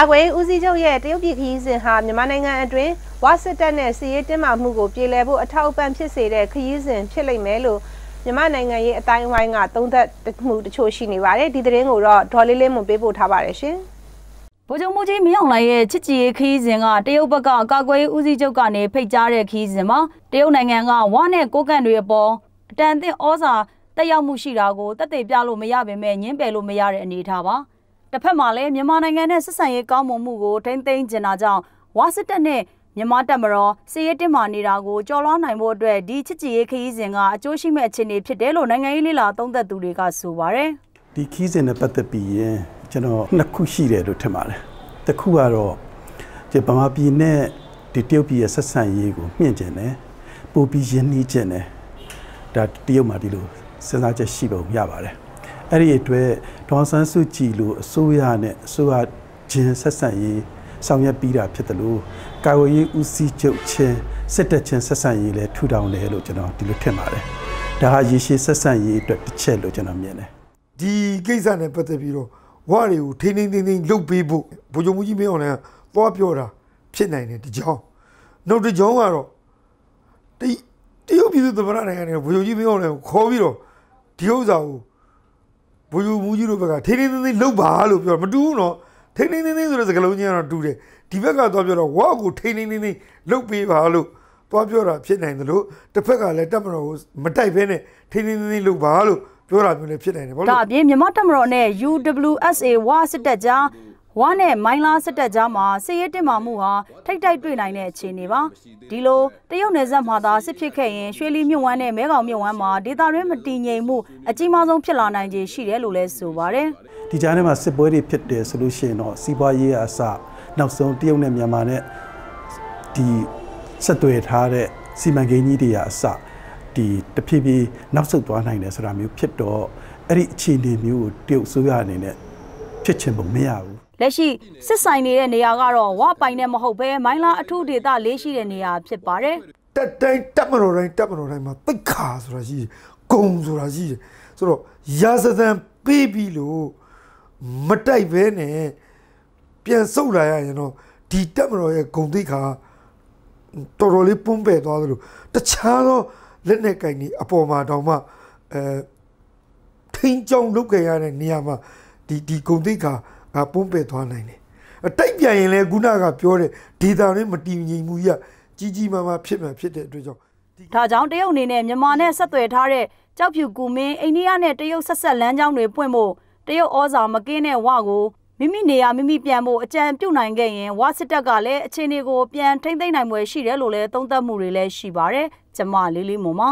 ကာကွယ်ဦးစီးချုပ်ရဲ့တရုတ်ပြည်ခရီးစဉ်ဟာမြန်မာနိုင်ငံအတွင်းဝါစစ်တပ်နဲ့စစ်ရေးတင်းမာမှုကိုပြည်လည်ဖို့အထောက်အပံ့ဖြစ်စေတဲ့ခရီးစဉ်ဖြစ်လိမ့်မယ်လို့မြန်မာနိုင်ငံရဲ့အတိုင်းအဝိုင်းကသုံးသပ်မှုတချို့ရှိနေပါတယ်ဒီသတင်းကိုတော့ဒေါ်လေးလေးမွန်ပေးပို့ထားပါတယ်ရှင်ဗိုလ်ချုပ်မှုကြီးမင်းအောင်လှိုင်ရဲ့ချစ်ကြည်ရေးခီးစဉ်ကတရုတ်ဘက်ကကာကွယ်ရေးဦးစီးချုပ်ကနေဖိတ်ကြားတဲ့ခီးစဉ်မှာတရုတ်နိုင်ငံကဝါနဲ့ကိုကန့်တွေအပေါ်အတန်အသင့်ဩဇာတက်ရောက်မှုရှိတာကိုတက်သေးပြလို့မရပေမဲ့ညှင်းပယ်လို့မရတဲ့အနေအထားပါ တစ်ဖက်မှာလည်းမြန်မာနိုင်ငံနဲ့ဆက်ဆံရေးကောင်းမွန်မှုကိုထိမ့်သိမ်းကျင်တာကြောင့်ဝါစစ်တပ်နဲ့မြန်မာတပ်မတော်စီရေးတင်မာနေတာကိုကြော်လွှားနိုင်ဖို့အတွက်ဒီချစ်ကြည်ရေးခရီးစဉ်ကအကျိုးရှိမဲ့အခြေအနေဖြစ်တယ်လို့နိုင်ငံရေးလေလာသုံးသပ်သူတွေကဆိုပါတယ်ဒီခရီးစဉ်နဲ့ပတ်သက်ပြီးရင်ကျွန်တော်နှစ်ခုရှိတယ်လို့ထင်ပါတယ်တစ်ခုကတော့ဒီဗမာပြည်နဲ့ဒီတရုတ်ပြည်ရဲ့ဆက်ဆံရေးကိုမြင့်ကျင်တယ်ပိုပြီးရင်းနှီးကျင်တယ်ဒါတရုတ်မှာဒီလိုစဉ်းစားချက်ရှိပုံရပါတယ် အဲ့ဒီအတွက်ဒေါ်ဆန်းစုကြည်လိုအစိုးရနဲ့အစိုးရချင်းဆက်ဆံရေးဆောင်ရွက်ပြီးတာဖြစ်တယ်လို့ကာဝေးရေးဦးစီးချုပ်ချင်းစစ်တပ်ချင်းဆက်ဆံရေးလည်းထူထောင်တယ်လို့ကျွန်တော်ဒီလိုထင်ပါတယ်ဒါဟာရေရှည်ဆက်ဆံရေးအတွက်တစ်ချက်လို့ကျွန်တော်မြင်တယ်ဒီကိစ္စနဲ့ပတ်သက်ပြီးတော့ဝါတွေကိုထိန်းထိန်းသိမ်းသိမ်းလုပ်ပေးဖို့ဗိုလ်ချုပ်မှုကြီးမင်းအောင်လည်းသွားပြောတာဖြစ်နိုင်တယ်တကြောင်နောက်တကြောင်ကတော့ဒီတရုတ်ပြည်သူသမ္မတနိုင်ငံတွေကဗိုလ်ချုပ်ကြီးမင်းအောင်လည်းခေါ်ပြီးတော့ဒီဥစ္စာကို ဘိုးယူမူကြီးတို့ဘက်ကထိန်းထိန်းသိမ်းသိမ်းလုပ်ပါလို့ပြောမတူဘူးနော်ထိန်းထိန်းသိမ်းသိမ်းဆိုတဲ့စကားလုံးချင်းကတော့တူတယ်ဒီဘက်ကသွားပြောတော့ဝါကိုထိန်းထိန်းသိမ်းသိမ်းလုပ်ပေးပါလို့သွားပြောတာဖြစ်နိုင်တယ်လို့တစ်ဖက်ကလည်းတက်မတော်ကိုမတိုက်ဘဲနဲ့ထိန်းထိန်းသိမ်းသိမ်းလုပ်ပါလို့ပြောတာမျိုးလည်းဖြစ်နိုင်တယ်ဗောလို့ဒါအပြင်မြန်မာတက်မတော်နဲ့ UWSA ဝါစစ်တပ်ကြား ဝါနဲ့မိုင်းလားစစ်တပ်ကြားမှာစစ်ရေးတင်မာမှုဟာထိတ်တိုက်တွေ့နိုင်တဲ့အခြေအနေပါဒီလိုတရုတ်နယ်စပ်မှာသာစစ်ဖြစ်ခဲ့ရင်ရွှေလီမြုံဝမ်းနဲ့မဲခေါင်မြုံဝမ်းမှာဒေသတွင်းမတည်ငြိမ်မှုအကြီးမားဆုံးဖြစ်လာနိုင်ခြေရှိတယ်လို့လည်းဆိုပါတယ်ဒီကြားထဲမှာစစ်ပွဲတွေဖြစ်တယ်ဆိုလို့ရှိရင်တော့စီးပွားရေးအစနောက်ဆုံးတရုတ်နဲ့မြန်မာနဲ့ဒီဆက်သွယ်ထားတဲ့စီမံကိန်းကြီးတွေအစဒီတဖြည်းဖြည်းနောက်ဆုတ်သွားနိုင်တယ်ဆိုတာမျိုးဖြစ်တော့အဲ့ဒီအခြေအနေမျိုးကိုတရုတ်ဆိုရအနေနဲ့ဖြစ်ချင်ပုံမရဘူး လက်ရှိစစ်ဆိုင်နေတဲ့နေရာကတော့ဝပိုင်နဲ့မဟုတ်ဘဲမိုင်းလာအထူးဒေသလေးရှိတဲ့နေရာဖြစ်ပါတယ်တက်တိုင်းတက်မတော်တိုင်းတက်မတော်တိုင်းမှာတိတ်ခါဆိုတာရှိတယ်ဂုံဆိုတာရှိတယ်ဆိုတော့ရာဇသံပေးပြီးလို့မတိုက်ဘဲနဲ့ပြန်ဆုတ်လာရရင်တော့ဒီတက်မတော်ရဲ့ဂုံတိတ်ခါတော်တော်လေးပွန်းပယ်သွားသလိုတခြားသောလက်နဲ့ကင်ကြီးအပေါ်မှာတောင်မှအဲထိန်းကြောင်းလုပ်ခဲ့ရတဲ့နေရာမှာဒီဒီဂုံတိတ်ခါငါ ပုံးပယ်သွားနိုင်တယ်အတိုက်ပြန်ရင်လည်းခုနကပြောတဲ့ဒေတာနဲ့မတည်ငြိမ်မှုကြီးကြီးကြီးမားမားဖြစ်မှဖြစ်တဲ့အတွက်ကြောင့်ဒါကြောင့်တရုတ်အနေနဲ့မြန်မာနဲ့ဆက်သွယ်ထားတဲ့ကြောက်ဖြူကူမင်းအိန္ဒိယနဲ့တရုတ်ဆက်ဆက်လမ်းကြောင်းတွေပွင့်ဖို့တရုတ်ဩဇာမကင်းတဲ့ဝကိုမိမိနေရာမိမိပြန်ဖို့အကြံပြုတ်နိုင်ခဲ့ရင်ဝစစ်တပ်ကလည်းအခြေအနေကိုပြန်ထိမ့်သိမ့်နိုင်ွယ်ရှိတယ်လို့လည်းသုံးသပ်မှုတွေလည်းရှိပါတယ်ကျမလေးလေးမုံမ